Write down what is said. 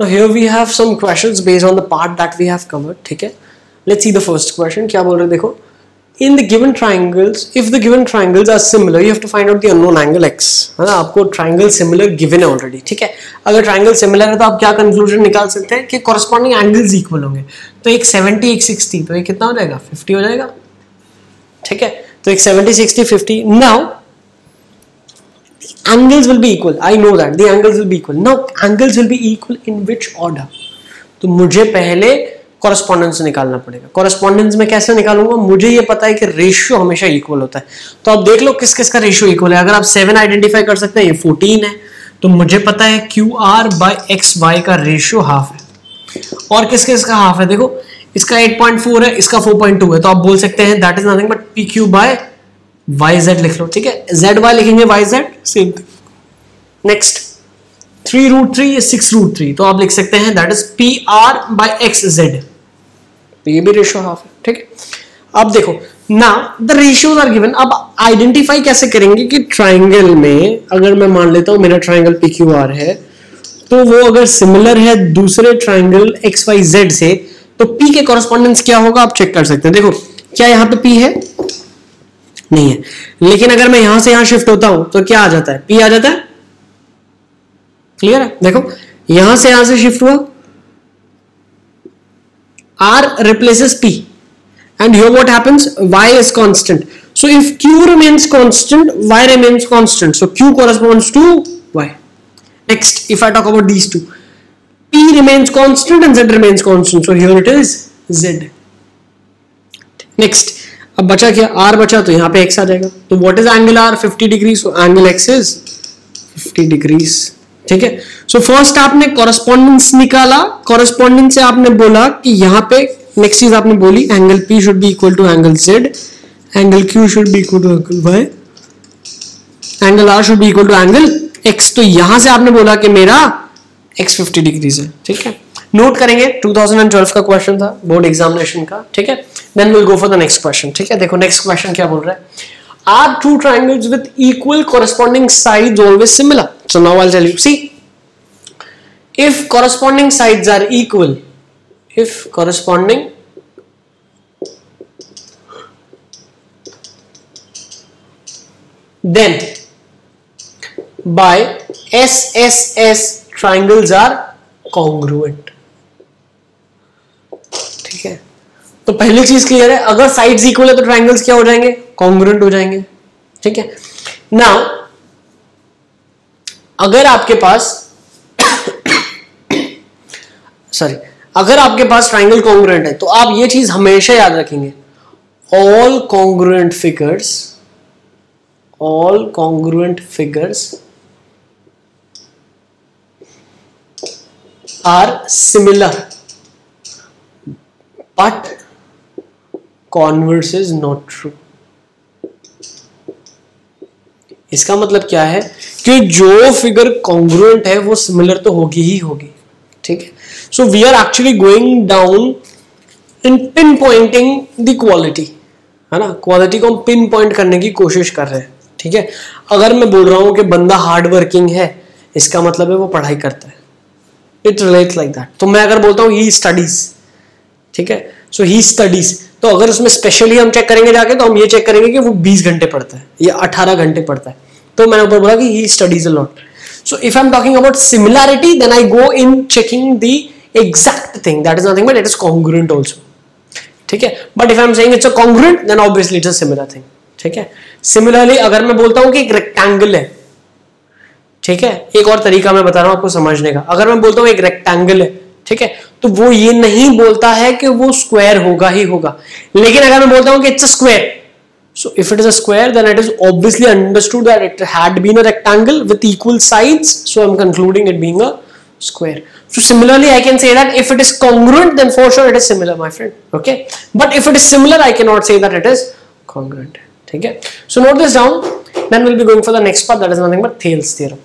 now here we have some questions based on the part that we have covered ठीक है let's see the first question क्या बोल रहे देखो in the given triangles if the given triangles are similar you have to find out the unknown angle x है ना आपको triangle similar given है already ठीक है अगर triangle similar है तो आप क्या conclusion निकाल सकते हैं कि corresponding angles equal होंगे तो एक 70 एक 60 तो ये कितना हो जाएगा 50 हो जाएगा ठीक है तो एक 70 60 50 now angles will be equal. I know that. The angles will be equal. Now, angles will be equal in which order? तो मुझे पहले कॉरेस्पॉन्डेंस निकालना पड़ेगा। कॉरेस्पॉन्डेंस में कैसे निकालूँगा? मुझे ये पता है कि रेशियो हमेशा इक्वल होता है। तो आप देख लो किस किस का रेशियो इक्वल है। अगर आप सेवन आइडेंटिफाई कर सकते हैं, ये फोर्टीन है। तो मुझे पता है Q R by X Y का रेशियो हाफ़ है। और किस किस का हाफ़ है? देखो, इसका 8.4 है, इसका 4.2 है। तो आप बोल सकते हैं that is nothing but P Q by Y Z लिख लो, ठीक है? जेड वाई लिखेंगे Y Z same thing next three root three six root three तो आप लिख सकते हैं that is P R by X Z तो ये भी रेशियो हाफ़ है, ठीक है? अब देखो ना द रेशियोज आर गिवन अब आइडेंटिफाई कैसे करेंगे कि ट्राइंगल में, अगर मैं मान लेता हूँ मेरा ट्राइंगल पी क्यू आर है तो वो अगर सिमिलर है दूसरे ट्राइंगल एक्स वाई जेड से तो पी के कॉरेस्पॉन्डेंस क्या होगा? आप चेक कर सकते हैं। देखो, क्या यहाँ पे पी है? नहीं है लेकिन अगर मैं यहाँ से यहाँ शिफ्ट होता हूँ तो क्या आ जाता है पी आ जाता है क्लियर है देखो यहाँ से यहाँ से शिफ्ट हुआ r replaces p and here what happens y is constant so if q remains constant y remains constant so q corresponds to y next if i talk about these two p remains constant and z remains constant so here it is z next अब बचा क्या? Are बचा तो यहाँ पे x आ जाएगा। तो what is angle R 50 degrees, so angle x is 50 degrees ठीक है? सो फ़र्स्ट आपने कॉरेस्पॉन्डेंस निकाला। कॉरेस्पॉन्डेंस से आपने बोला कि यहाँ पे नेक्स्ट चीज़ आपने बोली angle P should be equal to angle Z angle Q should be equal to angle Y angle R should be equal to angle X तो यहाँ से आपने बोला कि मेरा एक्स फिफ्टी डिग्रीज है। ठीक है? नोट करेंगे 2012 का क्वेश्चन था बोर्ड एग्जामिनेशन का, ठीक है? Then will go for the next question ठीक है? देखो नेक्स्ट क्वेश्चन क्या बोल रहा है? Are to triangle with equal corresponding size always similar so now I tell you C if corresponding size are equal if corresponding then by S S S triangles are congruent ठीक है। तो पहली चीज़ clear है, अगर sides equal है तो triangles क्या हो जाएँगे? कॉन्ग्रुएंट हो जाएँगे। ठीक है? ना अगर आपके पास सॉरी अगर आपके पास ट्राइंगल कॉन्ग्रुएंट है तो आप ये चीज़ हमेशा याद रखेंगे। All congruent figures all congruent figures are similar but converse is not true इसका मतलब क्या है? कि जो फिगर कॉन्ग्रुएंट है, वो सिमिलर तो होगी ही होगी। ठीक है? So we are actually going down in pinpointing the quality है ना? क्वालिटी को हम पिन पॉइंट करने की कोशिश कर रहे हैं। ठीक है? अगर मैं बोल रहा हूँ कि बंदा हार्ड वर्किंग है, इसका मतलब है वो पढ़ाई करता है। इट रिलेट लाइक दैट तो मैं अगर बोलता हूँ ही स्टडीज़ ठीक है? सो ही स्टडीज़ तो अगर उसमें स्पेशली हम चेक करेंगे जाके तो हम ये चेक करेंगे कि वो 20 घंटे पढ़ता है, या 18 घंटे पढ़ता है। तो मैंने ऊपर बोला कि he studies a lot so if I am talking about similarity then I go in checking the exact thing that is nothing but it is congruent also ठीक है? But if I am saying it's a congruent then obviously it's a similar thing ठीक है? Similarly अगर मैं बोलता हूँ कि एक रेक्टेंगल है, ठीक है? एक और तरीका मैं बता रहा हूँ आपको समझने का। अगर मैं बोलता हूँ एक रेक्टेंगल है ठीक है? तो वो ये नहीं बोलता है कि वो स्क्वायर होगा ही होगा। लेकिन अगर मैं बोलता हूँ कि it's a square so if it is a square then it is obviously understood that it had been a rectangle with equal sides so I am concluding it being a square so similarly I can say that if it is congruent then for sure it is similar my friend okay but if it is similar I can not say that it is congruent ठीक है? So note this down then will be going for the next part that is nothing but Thales theorem